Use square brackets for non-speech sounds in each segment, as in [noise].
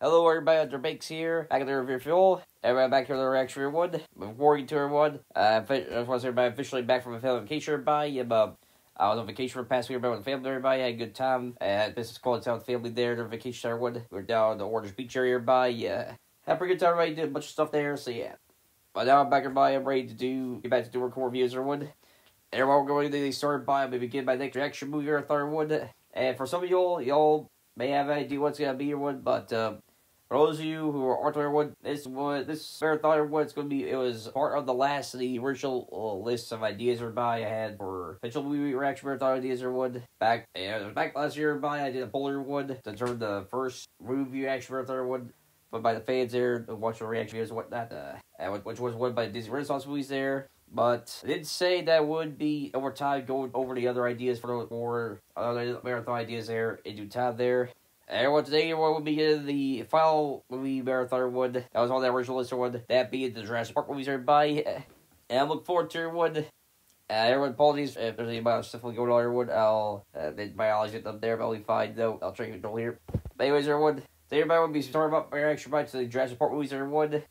Hello everybody, Dr. Bakes here, back at the review fuel. Everybody back here with the review one. Before get to everyone, uh, I just want to everybody officially back from a family vacation, everybody. Um, uh, I was on vacation for the past week, everybody with the family, everybody had a good time. I had business quality time with family there, their vacation, everyone. We are down in the Orange Beach area, everybody. Yeah, had a pretty good time, everybody did a bunch of stuff there, so yeah. But now I'm back, everybody, I'm ready to do, get back to do record reviews, everyone. Everyone, we're going to get started by, maybe get my next reaction movie or third one. And for some of y'all, y'all may have an idea what's gonna be or what, but uh, for those of you who aren't aware this what this marathon what it's gonna be, it was part of the last of the original uh, list of ideas or by I had for potential movie reaction marathon ideas or what back yeah, back last year by I did a polar one to turn the first movie reaction marathon one but by the fans there, watch the reaction videos whatnot, uh, which was one by Disney Renaissance movies there. But I did say that would be over time going over the other ideas for more other marathon ideas there in due time there. Everyone today everyone will be the final movie marathon one that was on that original list one, that being the Jurassic Park movies everybody. And I look forward to everyone. Uh, everyone, apologies if there's any amount of stuff going on, everyone. I'll, uh, my knowledge them there, but I'll be fine, though. I'll try to get control here. But anyways, everyone, today everybody will be starting about my reaction to the Jurassic Park movies, everyone.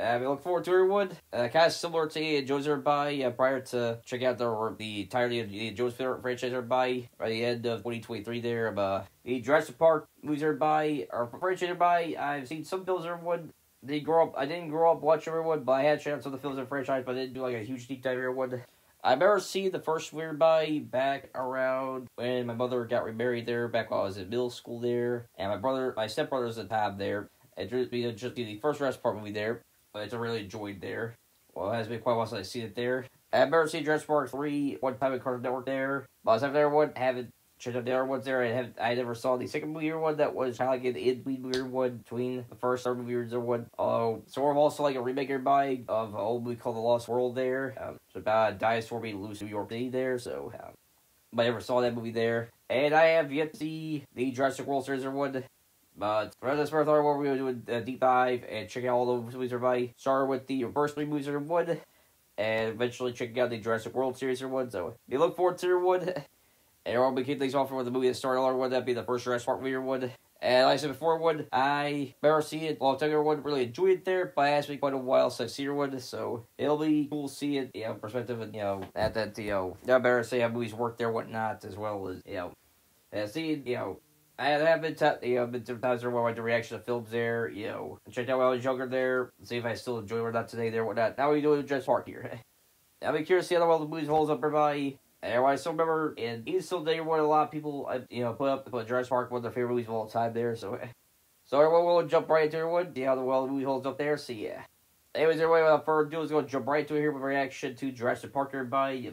Uh, we look forward to everyone. Uh, kind of similar to Jaws everybody uh, prior to checking out the the entirety of the Jaws franchise everybody by the end of 2023 there. Uh, the Jurassic Park movies everybody or franchise everybody. I've seen some films everyone. They grow up. I didn't grow up watching everyone, but I had some of the films in the franchise, but I didn't do like a huge deep dive everyone. I remember seeing the first Weird By back around when my mother got remarried there, back while I was in middle school there, and my brother, my stepbrother's at the time there. It just be just the first Jurassic Park movie there but I really enjoyed there. Well, it has been quite a while since I seen it there. Never seen Jurassic Park 3 one time at Cartoon Network there. But I was there one, haven't checked out the other ones there. I have I never saw the second movie one that was kind of like an in weird one between the first third movie or one. Oh, sort of also like a remake by of an old movie called The Lost World there. Um, it's about a dinosaur being loose in New York City there, so um, I never saw that movie there. And I have yet to see the Jurassic World series one. But for this first where we're going to do a deep dive and check out all the movies everybody. Start with the first three movies are one, and eventually checking out the Jurassic World series or one. So we look forward to one. [laughs] And we'll be kicking things off with the movie that started all one. That'd be the first Jurassic Park movie one. And like I said before, one I never see it. Long time one really enjoyed it there, but it has been quite a while since I see one, so it'll be cool to see it, you know, perspective and you know at that you know I better say how movies work there, whatnot, as well as you know, and seeing you know I have been, t- you know, been some times I went to reaction to films there, you know, checked out when I was younger there, see if I still enjoy it or not today there, whatnot. Now we do it just Park here. [laughs] I'll be curious to see how well the movies holds up everybody. And I still remember, and even still day one, a lot of people, uh, you know, put up put Jurassic Park one of their favorite movies of all time there. So, [laughs] so everyone will jump right into everyone, see how the well the movie holds up there. So yeah. Anyways, everybody, without further ado, let's go jump right to it here with reaction to Jurassic Park, everybody.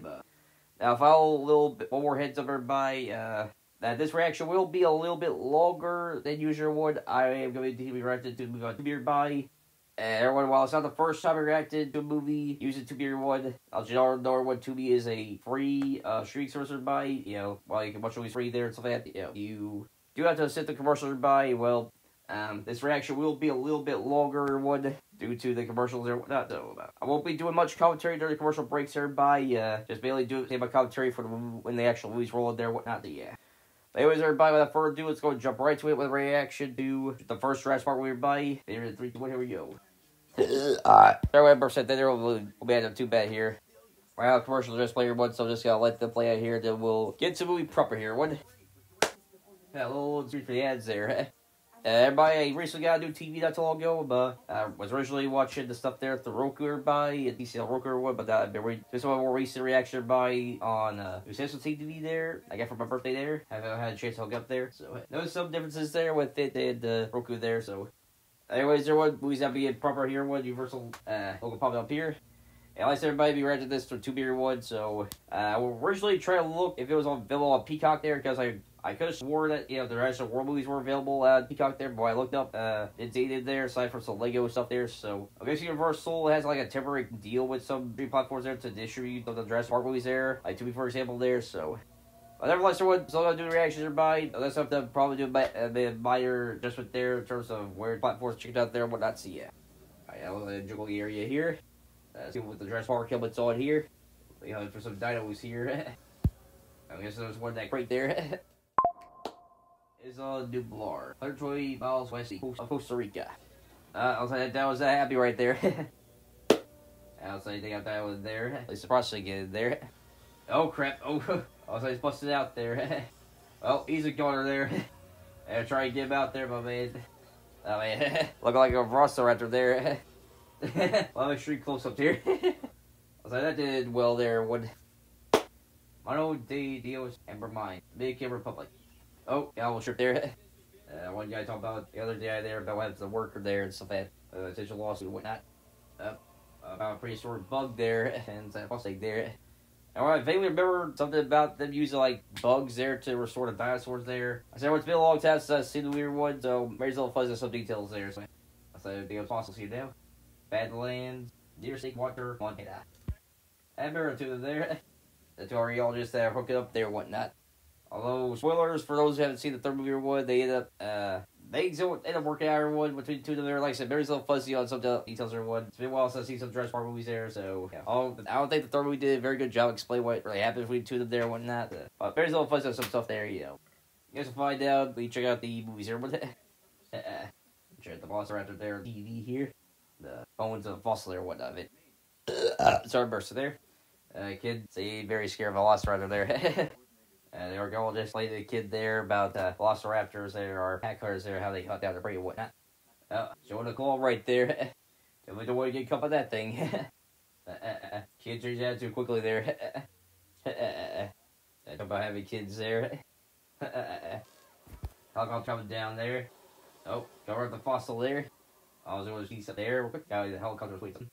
Now, if I'll a little bit one more heads up, everybody. Uh, that this reaction will be a little bit longer than usual would. I am going to be reacting to a movie on Tubi Body. And everyone, while it's not the first time I reacted to a movie using Tubi One, I'll just know what Tubi is a free uh, streaming service by. You know, while you can watch movies free there and stuff like that, you know, you do have to sit the commercials by. Well, um, this reaction will be a little bit longer one due to the commercials or whatnot. So I won't be doing much commentary during the commercial breaks here by. Uh, just barely do my commentary for the when the actual movies roll in there, whatnot. Yeah. Anyways, everybody, without further ado, let's go and jump right to it with a reaction to the first Jurassic Park with everybody. Here, three, two, one, here we go. [laughs] Alright, everyone, percent there, we'll, we'll be at too bad here. Right now, commercials just play one, so I'm just gonna let them play out here, then we'll get to movie proper here. One. Hello, it's for the ads there. [laughs] Uh, everybody, I recently got a new TV that's all ago, but I uh, was originally watching the stuff there at the Roku by at TCL Roku one, but I've been more recent reaction by on uh, Samsung TV there. I got for my birthday there. I haven't had a chance to hook up there, so noticed some differences there with it and the Roku there. So, anyways, there was movies that be proper here. One Universal uh, logo popping up here. And like everybody be renting this for two beer one, so uh, I originally try to look if it was on available on Peacock there because I I could have swore that, you know, the rest of world movies were available at Peacock there, but I looked up, uh, it's dated there, aside from some Lego stuff there, so I guess Universal has like a temporary deal with some three platforms there to distribute the Jurassic Park movies there, like Tubi, for example, there, so. But nevertheless, everyone, still gonna do reactions or buy. Let's have to probably do a bit of buyer adjustment there in terms of where platforms checked out there and whatnot, so yeah. I'm gonna juggle the area here. Uh, see what the Jurassic Park helmets on here. You know, for some dinos here. [laughs] I guess there's one that crate there. [laughs] Isla Nublar, 120 miles west of Costa Rica. Uh, I'll say that, that was uh, happy right there. [laughs] I'll say they got that one there. At least the processing get there. Oh crap! Oh, [laughs] I was like busted out there. [laughs] oh, he's a goner there. I try to get him out there, my man. Oh man, looking like a Velociraptor there. well, I'm close up here. I was like, that did well there. What? Mano de Dios Amber Mine, Big Republic. Oh, yeah, we'll trip there. Uh, one guy talked about the other day there about what the worker there and stuff that uh, potential lawsuit and whatnot. Uh, about a prehistoric bug there [laughs] and uh, like there. And I vaguely remember something about them using like bugs there to restore the dinosaurs there. I said, well, it's been a long time since I've seen the weird one, so maybe a little fuzzy some details there. So I said, the fossils here now. Badlands, Deer State Water, Montana. I remember two of them there. [laughs] The two are all just uh, hooking up there and whatnot. Although, spoilers for those who haven't seen the third movie or one, they end up, uh, they end up working out one between two of them. There, like I said, Mary's a little fuzzy on some details or one. It's been a while since I've seen some Jurassic Park movies there, so yeah. I don't think the third movie did a very good job explaining what really happened between two of them there and whatnot. But Mary's a little fuzzy on some stuff there, you know. You guys will find out. We check out the movies here. [laughs] uh, check the Velociraptor there, TV here. The bones of the fossil or whatnot of it. [coughs] Sorry, burst there. Uh, kid, see, very scared of a Velociraptor there. [laughs] Uh, they were going to to the kid there about the uh, velociraptors there or pack hunters there, how they hunt down the prey and whatnot. Oh, showing the claw right there. [laughs] Me the way to get caught by that thing. uh, [laughs] uh, kids change out too quickly there. [laughs] Talk about having kids there. Helicopter coming down there. Oh, cover up the fossil there. I was going to see up there. Real quick. Guy, the helicopter's waiting.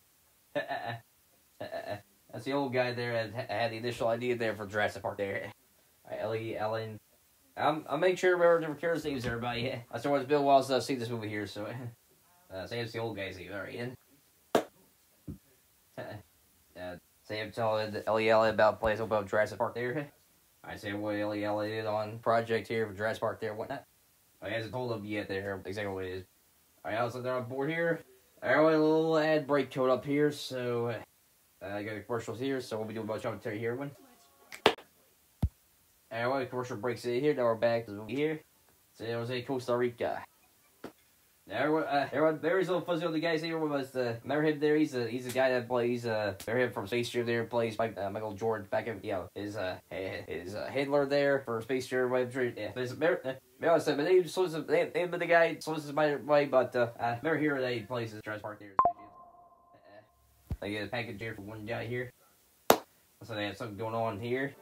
That's the old guy there that had the initial idea there for Jurassic Park there. Ellie, Ellen. I'm, I'll make sure to remember different characters' names, everybody. [laughs] I started been a while I've seen this movie here, so. [laughs] Uh, say it's the old guy's name, alright, [laughs] uh, Sam telling Ellie Ellen about plays about Jurassic Park there. I say what Ellie Ellen did on project here for Jurassic Park there, whatnot. I hasn't told them yet there exactly what it is. Alright, also they're on board here. I got a little ad break code up here, so uh, I got the commercials here, so we'll be doing a bunch of commentary here one. Anyway, commercial breaks in here. Now we're back to here. San Jose, Costa Rica. Everyone, uh, everyone, very so fuzzy on the guys here was uh, remember him there. He's a he's a guy that plays uh, remember him from Space Jam there plays Mike, uh, Michael Jordan back in you his uh his uh, Hitler there for Space Jam. Yeah, there's remember, remember I said, but they so they name of the guy so this is my way, but uh, uh remember here they plays his Jurassic Park there. I get a package here for one guy here. So they have something going on here.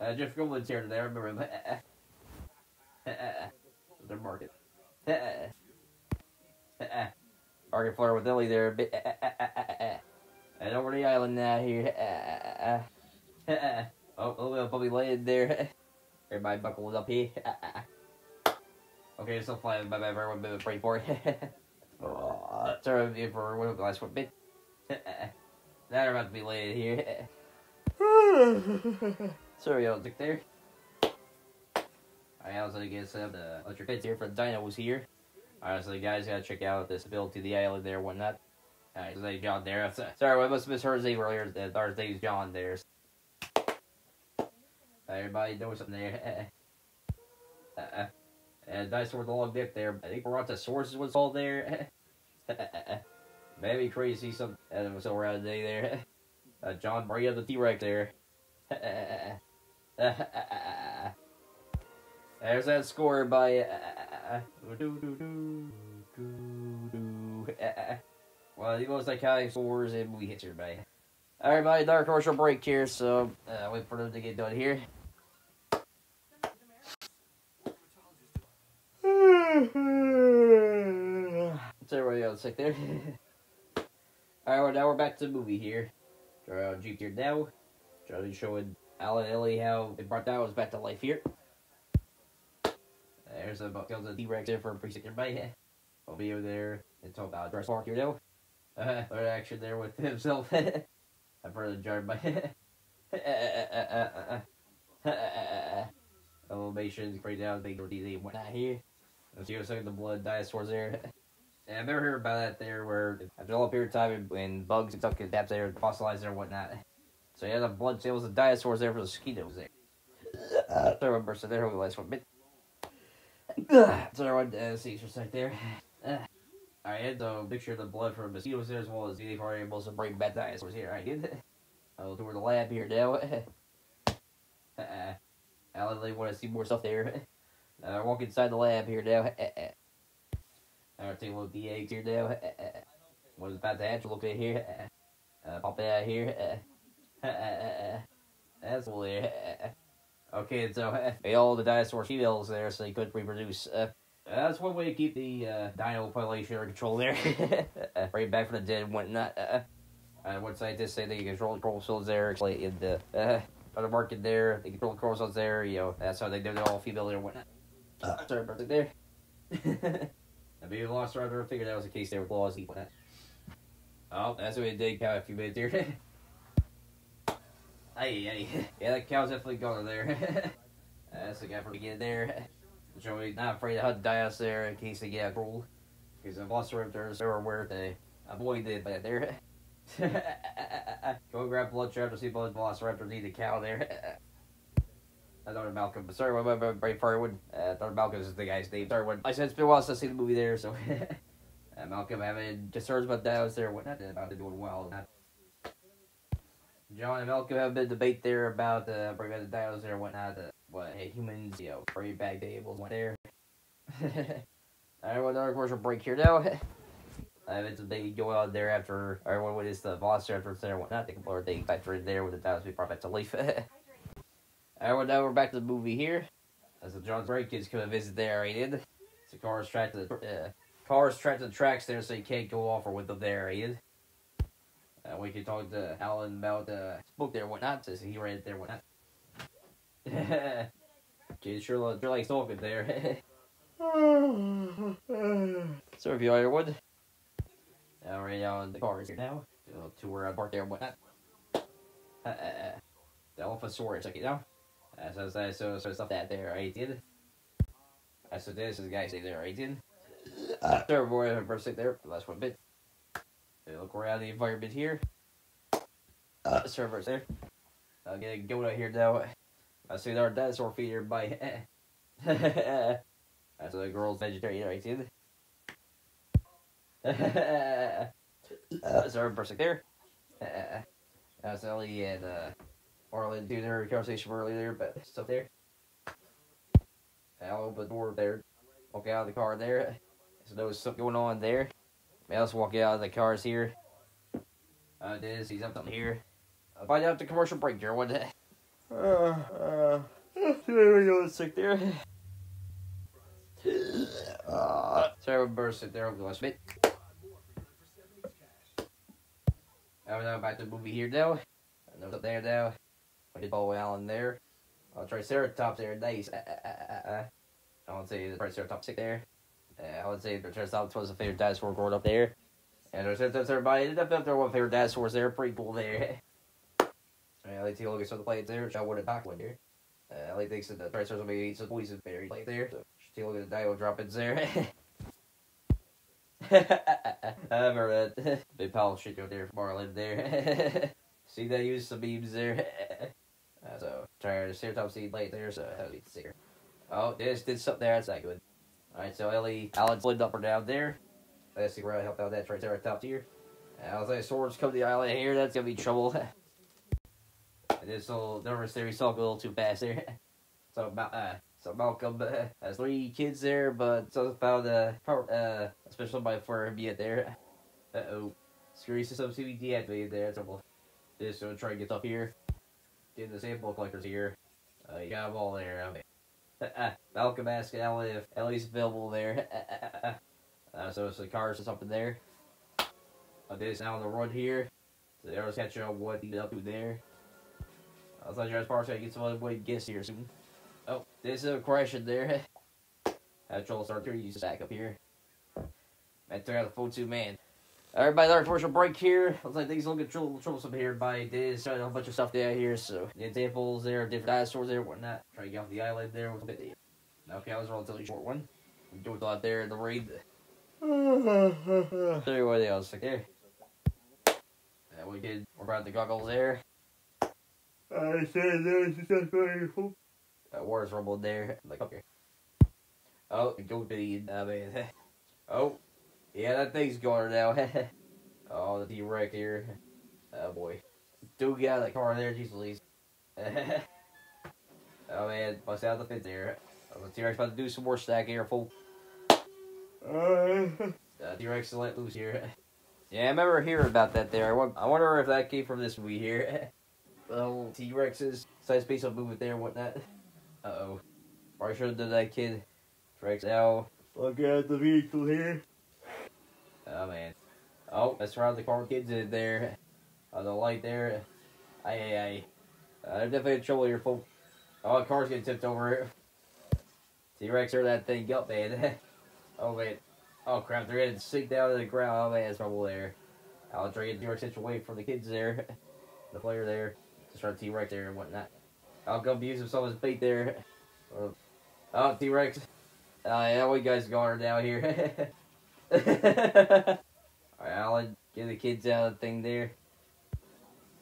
Uh, Jeff Goldblum's here today. I remember him. [laughs] Their market. [laughs] Market Flare with Ellie there. [laughs] And over the island now here. Oh, little bit of Bobby Land there. Everybody buckled up here. Okay, still flying. Bye everyone. Bit of pray for it. Sorry for one last one bit. Now we're about to be laid here. Sorry, I was like there. I also get some the electric fence here for the dinos here. Alright, so the guys gotta check out this ability the island there whatnot. Alright, so they John there. Sorry, I must have misheard name earlier. Uh, our name's John there. Everybody knows something there. [laughs] uh, uh, with a long dick there. I think Brontosaurus was all there. [laughs] Maybe crazy some and was around today there. [laughs] Uh, John Maria the T Rex there. [laughs] There's that score by. Well, he was like high scores and we hit everybody. Alright, buddy, another commercial break here, so uh, wait for them to get done here. [laughs] What's everybody else like there? [laughs] Alright, well, now we're back to the movie here. Try Jeep here now. Charlie showing And Ellie how they brought that was back to life here. There's a kills a T-Rex there for a precinct everybody. I'll be over there and talk about Jurassic Park here now. Uh, what action there with himself. [laughs] I've heard the jar by Elevations, breakdown, big DZ and whatnot here. Let's see what's the blood dinosaurs there. Yeah, [laughs] I've never heard about that there where after all period of time when bugs and stuff get there, fossilized there and whatnot. So yeah, the blood samples and dinosaurs there for the mosquitoes there. Uh, third one burst there, we last one bit. so everyone uh, sees just right there. Uh, Alright, so picture the blood from mosquitoes there as well as the are able to bring bad dinosaurs here. Alright. I'll do the lab here now. [laughs] uh, I really want to see more stuff there. [laughs] Uh, walk inside the lab here now. [laughs] Alright, take a look at the eggs here now. What is about to hatch? Look at here. Uh, pop it out here. That's [laughs] weird. Okay, so [laughs] all the dinosaur females there, so they could reproduce. Uh, that's one way to keep the uh, dino population under control there. [laughs] Bring back from the dead and whatnot. Uh, uh, what scientists say they can control the chromosomes there, actually in the uh, the market there, they control the chromosomes there. You know, that's how they do. They're all female there and whatnot. Uh, sorry about that there. I mean, Velociraptor figured that was the case there with claws and whatnot. Oh, that's what it did count a few minutes here. Hey, hey. [laughs] Yeah, that cow's definitely going there. [laughs] that's the guy from the beginning there. [laughs] Joey not afraid to hunt dice there in case they get cruel. Because the velociraptors, they were aware they avoided that there. Go grab blood trap to see if the velociraptor need a cow there. I thought Malcolm, but sorry, my brain forward. Uh, I thought Malcolm is the guy's name. Sorry, when I said it's been a while since I've seen the movie there, so uh, Malcolm having concerns about dinos there, whatnot, about it doing well. Not John and Malcolm have a bit of debate there about uh, bringing the there and whatnot. What hey, humans, you know, back the able went there. [laughs] Alright, well, another commercial break here now. [laughs] I have a there after everyone with the velociraptors there and whatnot. They can blow thing factor in there with the dinos be brought back to life. [laughs] Alright, well, now we're back to the movie here. As the John's break kids come and visit there, right in. So cars trapped to the uh, cars trapped to the tracks there, so you can't go off or with them there, right? Uh, we can talk to Alan about the book there, whatnot. Says he read it there, whatnot. [laughs] Kid sure, sure likes talking there. [laughs] so if you are wood, now right now in the cars here now. To where I parked there, whatnot. Uh, [laughs] uh, the Alphasaurus, it out. Uh, so, so, so, so stuff that there, I did. Uh, so this is the guy say there, I did. Uh, third boy, first sit there, last one bit. Look around the environment here. Uh, servers there. I'll get going out here now. I see there are dinosaur feeder by. [laughs] That's the girl's vegetarian right here. uh, server person there. That's Ellie and uh, Marlon doing their conversation earlier, but stuff there. I'll open the door there. Walk out of the car there. So there's something going on there. Let's walk out of the cars here. Uh, this, he's up here. I'll find out the commercial break here one day. Uh, uh, [laughs] there [sighs] we go, sick there. Uh, sorry, we burst it there over the last bit. Now we're back to the movie here now. Another up there now. I did Bo Allen there. I'll try Triceratops there, nice. Uh, uh, uh, uh. I want to say the Triceratops sick there. Uh, I would say the Triceratops was a favorite dinosaur growing up there. And there's everybody ended up there one favorite dinosaurs there, pretty cool there. [laughs] I like to look at some of the plates there, which I wouldn't talk with here. Uh, I like thinks that the Triceratops maybe eat some poison berry plate there. So take a look at the dino droppings there. [laughs] I remember that [laughs] big pile of shit out there from Marlin there. See that use some beams there. uh, so try to Triceratops seed plate there, so I'll eat the sticker. Oh, this did something there, that's not good. Alright, so Ellie, Alan slid up or down there. Let's see where I helped out that right there at top tier. And I was like, swords come to the island here, that's gonna be trouble. [laughs] this little nervous there, he saw a little too fast there. [laughs] so, about, uh, so Malcolm uh, has three kids there, but so found uh, uh, special somebody for him yet there. [laughs] Uh oh. Security system be deactivated there, trouble. Just gonna try to get up here. Getting the sample collectors here. Uh, you got them all there. I mean, [laughs] Malcolm asked Ellie if Ellie's available there. [laughs] uh, so it's the cars is up in there. Uh, this now on the road here. So the arrows catching up what he's up to there. I was like, parts I get some other way to guess here soon. Oh, there's a question there. [laughs] Had trouble start to use back up here. Man, took out the phone too, man. Everybody, our commercial break here. Looks like things look trouble, troublesome here by this. Showing a whole bunch of stuff down here. So, the examples there, different dinosaurs there, whatnot. Try to get off the island there. A okay, that was a relatively short one. We do a lot there in the raid. [laughs] What else, like there. Yeah, we did. We're about the goggles there. I said there is successful. Uh, Wars rumbled there. Like, okay. Oh, go be I mean [laughs] Oh. Yeah, that thing's going now. [laughs] oh, the T Rex here. Oh boy. Dude get out of the car there, jeez Louise. [laughs] oh man, bust out the fit there. Oh, the T Rex about to do some more stack here, fool. Uh, [laughs] T Rex let loose here. Yeah, I remember hearing about that there. I wonder if that came from this movie here. oh, T Rex's size space of movement there and whatnot. Uh oh. Probably should have done that kid. T Rex now. Look at the vehicle here. Oh man. Oh, that's right, the car kids in there. On the light there. Aye, aye, aye. Uh, they're definitely in trouble here, folks. Oh, the car's getting tipped over. T-Rex heard that thing up, man. [laughs] oh, man. Oh, crap, they're gonna sink down to the ground. Oh, man, it's trouble there. I'll try to get T-Rex away from the kids there. [laughs] The player there. Just try T-Rex there and whatnot. I'll go abuse of his bait there. Oh, oh T-Rex. Uh, yeah, we guys going down here. [laughs] [laughs] Alright, I'll get the kids out of the thing there.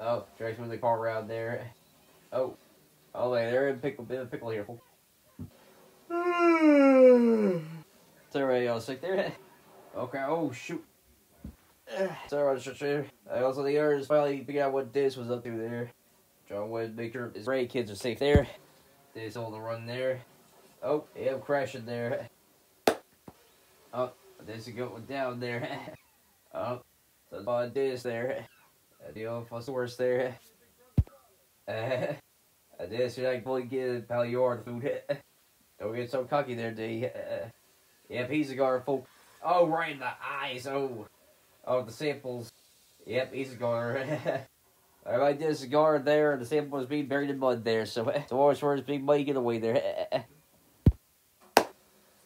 Oh, Drake's moving the car around there. Oh. Oh, wait, they're in pickle, bit of pickle here. [sighs] it's already all sick there. Okay, oh, shoot. [sighs] Sorry, sure. I also the others finally figured out what this was up through there. John would make sure his Ray kids are safe there. This all the run there. Oh, yeah, I'm crashing there. Oh, this is going down there. [laughs] oh, so about [laughs] [laughs] this there. The Alphosaurus there. Uh, this should I fully get Palior food. Don't get so cocky there, D. Yep, he's a guard, folk. Oh, right in the eyes. Oh, oh, the samples. Yep, he's a guard. Alright, this guard there, and the sample is being buried in mud there, so for his big money get away there.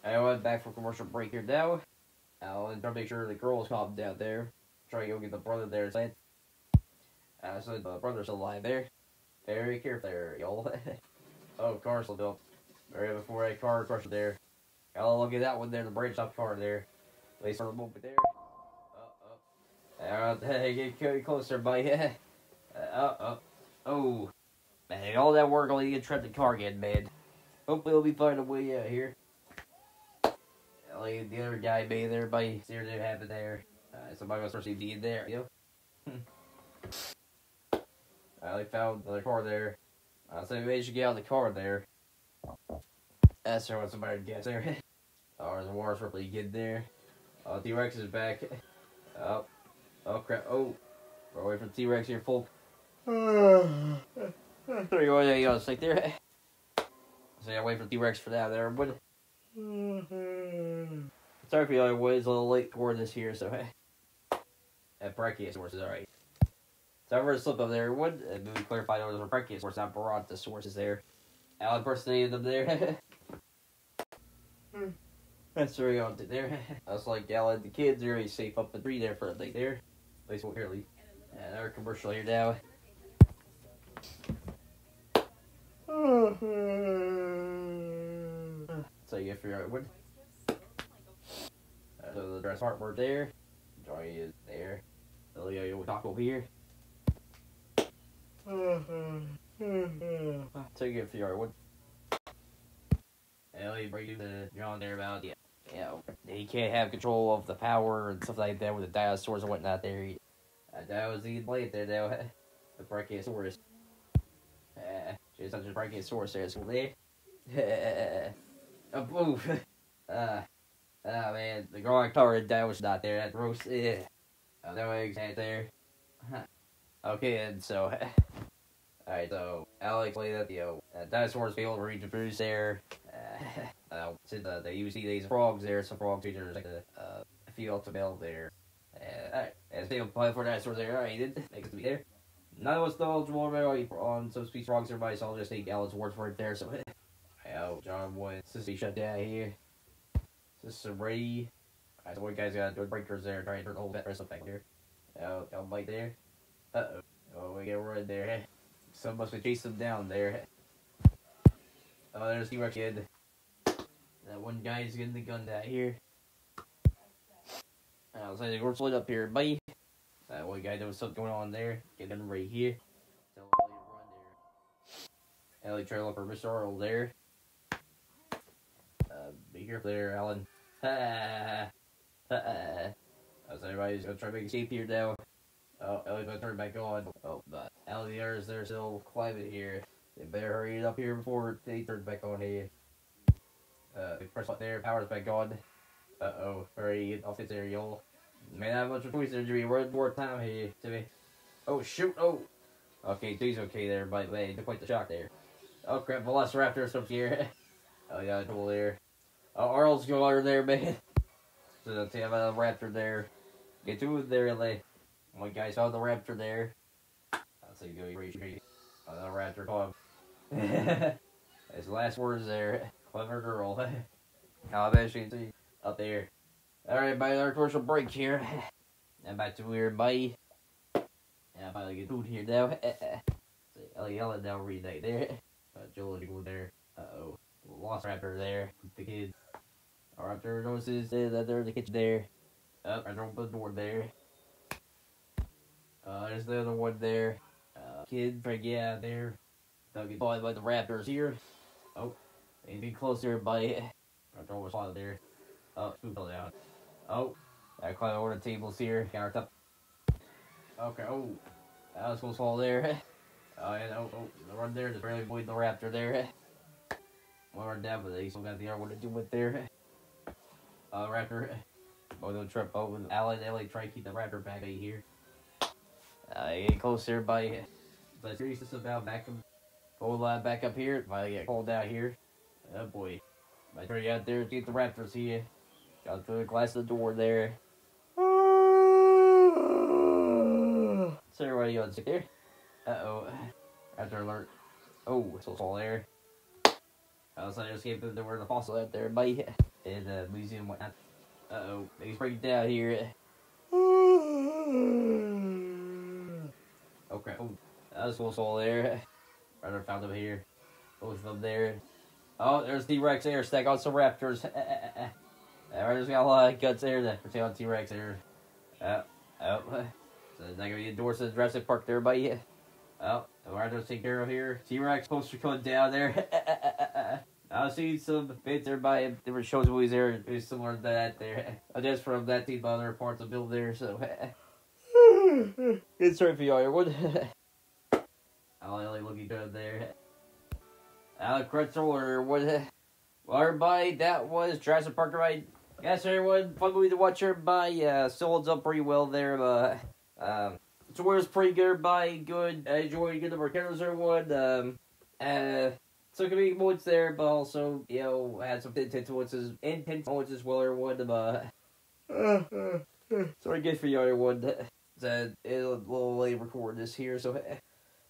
I went back for commercial break here now. I'll try to make sure the girl's calm down there. Try to go get the brother there. Uh, so the brother's alive there. Very careful there, y'all. [laughs] oh, car's still up. Right before a car crushed there. Gotta look at that one there, the branch off car there. At least for the moment there. Uh, uh. Alright, get closer, buddy. [laughs] uh, uh, oh. Man, all that work only to get trapped the car again, man. Hopefully we'll be finding a way out here. Like the other guy made everybody see what happened there. Uh, somebody was supposed to be there, you know? I found the car there. Uh, so you should get out of the car there. That's what somebody gets there. oh, there's a water really good there. Oh, T-Rex is back. [laughs] Oh. Oh, crap. Oh. We're away from T-Rex here, full. [sighs] there you go. Yeah, you gotta stick there. [laughs] So yeah, wait for T-Rex for that there, but. Mm-hmm. Sorry for way, it's a little late for this here, so hey. That Brachiosaurus is alright. So I've slip up there. What uh, maybe clarify those were Brachiosaurus, not Brontosaurus there. I'll impersonate them there. [laughs] Hmm. That's where we go to there. [laughs] I was like, yeah, the kids are already safe up the tree there for a day there. At least we'll hear leave. And our commercial here now. Mm-hmm. So you figure out what. So the dress part were there. Joy is there. The Leo taco here. so you figure out what. Ellie bring the John there about yeah, you know, he can't have control of the power and stuff like that with the dinosaurs and whatnot there. Uh, that was the blade there, though. [laughs] the Brachiosaurus. Uh, she's such a Brachiosaurus there, so there. [laughs] [laughs] Uh, oh man, the growing power that was not there. That roast, yeah. Oh, that was there. [laughs] okay, and so. [laughs] Alright, so Alex played that, you know, uh, dinosaurs be able to reproduce there. Uh, uh, since uh, they use these frogs there, some frog features like a uh, field to build there. Uh, alright, as still play for dinosaurs there. Alright, it makes it to be there. None of us know more about on some species frogs everybody, so I'll just take Alan's word for it there. So, oh, John Wood, Sissy shut down here. This is ready. Alright, so what you guys got? Doing breakers there, trying to turn the whole rest back here. Oh, I'm right there. Uh oh. Oh, we get right there. [laughs] Someone must be chasing them down there. Oh, there's the kid. That one guy's getting the gun down here. I was like, we're split up here, buddy. That one guy there was something going on there. Get him right here. Tell Ellie to run there. For Mr. Earl there. Be careful there, Alan. Ha ha As everybody's gonna try to make escape here now. Oh, Ellie's gonna turn back on. Oh, but Ellie the others, they're still climbing here. They better hurry it up here before they turn back on here. Uh, press up there, power's back on. Uh oh, hurry, off this aerial. May not have much of a choice there, Jimmy. One more time here, Jimmy. Oh, shoot, oh! Okay, he's okay there, by the way. Quite the shock there. Oh crap, Velociraptor's up here. [laughs] oh, yeah, cool there. Oh, Arl's going there, man. [laughs] so let's have a raptor there. Get to there. Oh my guys saw the raptor there. I'll say go crazy. Oh, the raptor club. [laughs] His last words there. Clever girl. [laughs] How about you see up there? Alright, by our commercial break here. And back to weird bye. Yeah, I finally get food here now. See, Ellie Ellen now reunite there. Uh, Joel to go there. Uh oh. Lost Raptor there. The kids. Raptor notices that they're in the kitchen there. Oh, I open the door there. Uh, there's the other one there. Uh, kid, yeah, there. They'll get by the Raptors here. Oh, anything closer by. Raptor was spotted there. Oh, food fell down. Oh, I climb over the tables here. Countertop. Okay, oh. That was supposed to fall there. [laughs] Oh, and oh, oh, the run there, just barely avoid the raptor there. [laughs] One run down, but they still got the other one to do with there. Uh, raptor. [laughs] Oh, no trip. Oh, Alan, Ellie try to keep the raptor back right here. Uh, get closer by. But seriously about back up. Hold uh, back up here. I get called out here. Oh boy. I try out there to get the raptors here. Got through the glass of the door there. So everybody on sick there. Uh oh. After alert. Oh, so all there. I was like, escaped the word the fossil out there, buddy. [laughs] In the museum. Uh oh. He's breaking down here. Okay. Oh, that was close all there. Rather found them here. Both of them there. Oh, there's T Rex there. Stack on some raptors. [laughs] Just got a lot of guts there to protect on T Rex there. Oh, oh. So it's not gonna be a door to Jurassic Park there, buddy. Oh, the raptors take care of here. T Rex poster coming down there. [laughs] I'll see some bits by different shows movies there. It's similar to that there. I [laughs] just from that team by other parts of build there, so. [laughs] it's sorry for you, [laughs] Ironwood. I'll only looking good there. Alec Crutcher, what? Well, everybody, that was Jurassic Park ride. Yes, everyone, fun movie to watch. By uh, still holds up pretty well there, but um, story was pretty good. By good, I enjoyed good number of characters. Everyone, um, uh, so comedic moments there, but also you know had some intense moments as well. Everyone, but uh, sorry, good for you, everyone. That a little late record this here, so.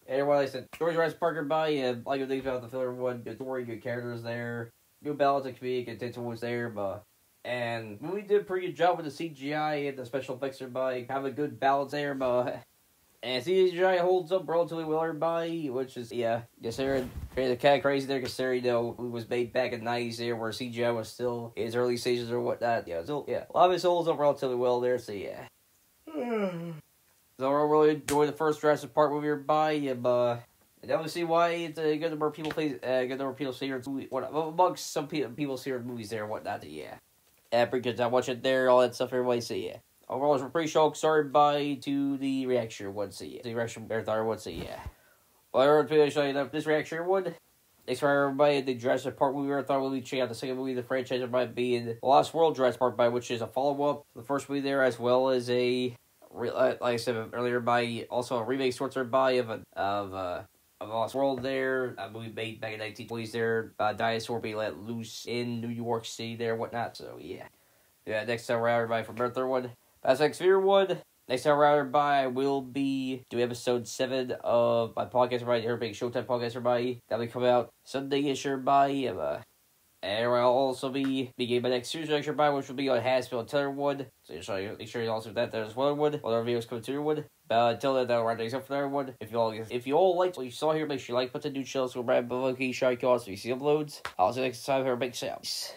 Everyone, like I said, George Rice Parker by uh, like good things about the filler one, good story, good characters there, good balance of comedic intense moments there, but and we did a pretty good job with the CGI and the special effects by have a good balance there, but and CGI holds up relatively well, everybody, which is yeah, sir. The kind of crazy there, considering you know it was made back in the '90s there, where CGI was still in its early stages or whatnot. Yeah, so yeah, a lot of it holds up relatively well there. So yeah. so I really enjoyed the first Jurassic Park movie, everybody. And, uh, I definitely see why it's a good number of people play, uh, good number of people's favorite movie, what amongst some people, people's favorite movies there and whatnot. Yeah yeah, pretty good time. Watch it there, all that stuff, everybody. So yeah. Overall, we're pretty shocked. Sorry, bye to the reaction one. Yeah. The reaction marathon one. So yeah. Well, want to show you that this reaction one. Thanks for everybody at the Jurassic Park movie marathon. We'll be checking out the second movie, the franchise might be in The Lost World Jurassic Park, by which is a follow up to the first movie there, as well as a like I said earlier, by also a remake sorts of by of a, of uh of Lost World there, a movie made back in 1920s there, uh, dinosaur being let loose in New York City there, whatnot. So yeah, yeah. Next time around, everybody from Earth One, Pacific Sphere One. Next time around, everybody, I will be doing episode seven of my podcast. Everybody, everybody, Showtime podcast. Everybody, that'll be coming out Sunday ish. Everybody, uh, and I'll also be beginning my next series lecture by which will be on Haspel and Tellerwood. So you make sure you also that there as well wood. Other videos coming to your wood. But until then, that'll wrap things up for everyone. If you all if you all liked what you saw here, make sure you like, put the new channel, so grab the key, shy costs, if you see uploads. I'll see you next time for big sounds.